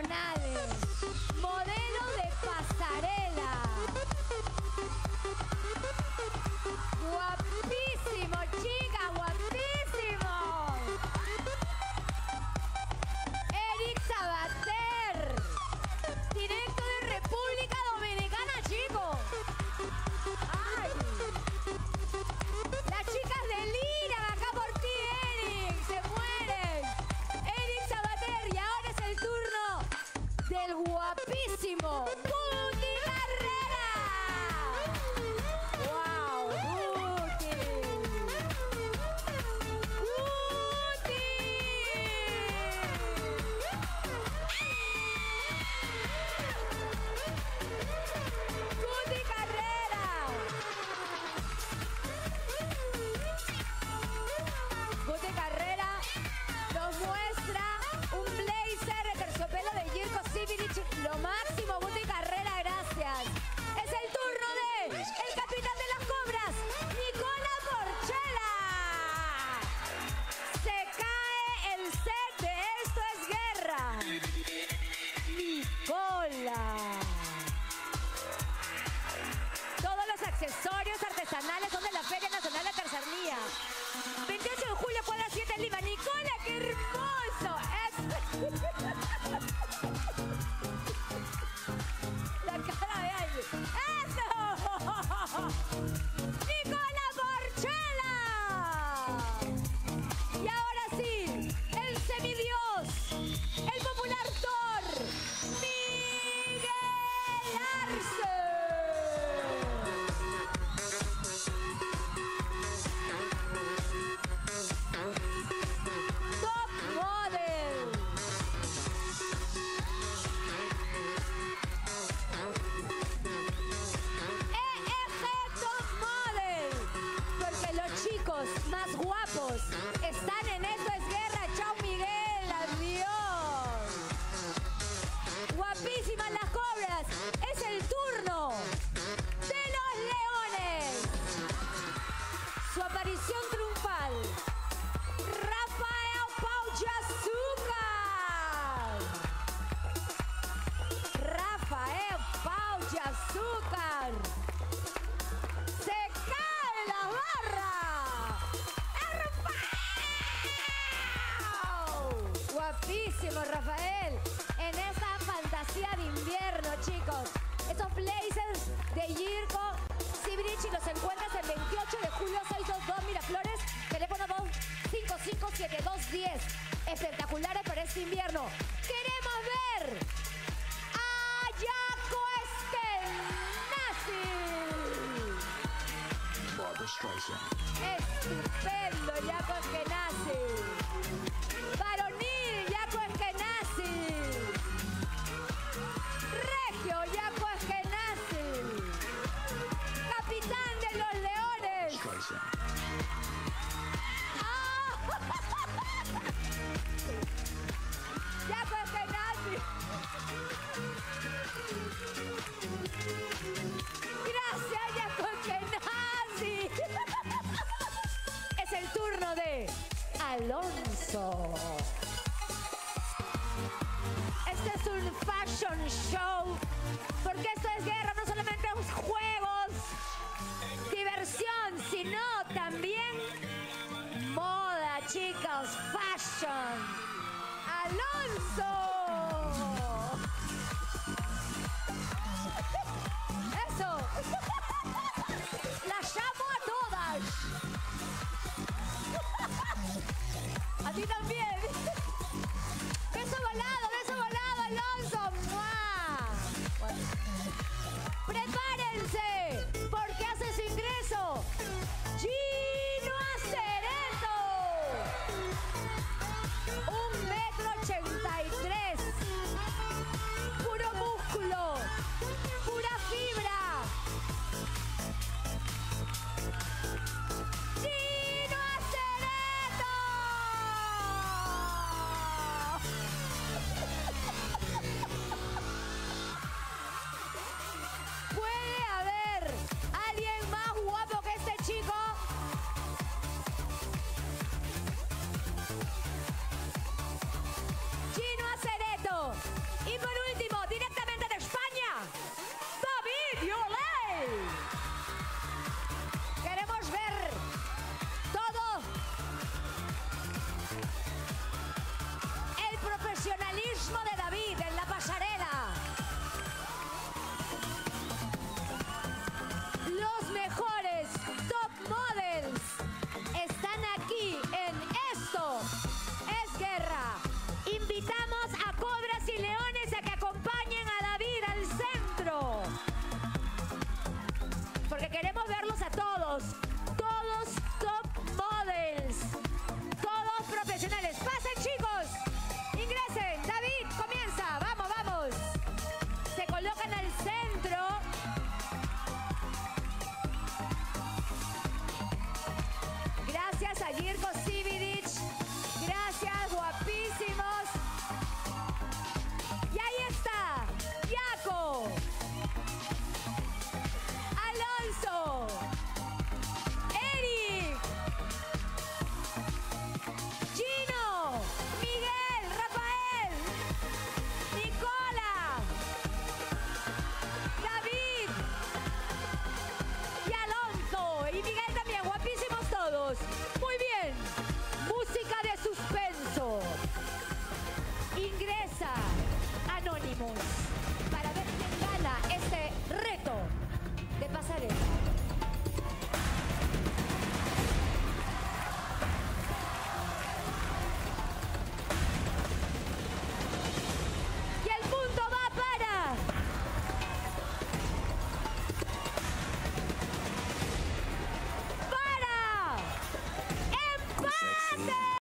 Leonardo. El popular Blazers de Yirko Sibrich y los encuentras el 28 de julio 622 Miraflores, teléfono 2557210. Espectaculares para este invierno. Queremos ver a Jaco Eskenazi. Estupendo, Jaco Eskenazi. Alonso. Este es un fashion show, porque esto es guerra, no solamente es juegos, diversión, sino también moda, chicos, fashion. Alonso. 鸡蛋面 bautismo de David en la pasarela. Aguirre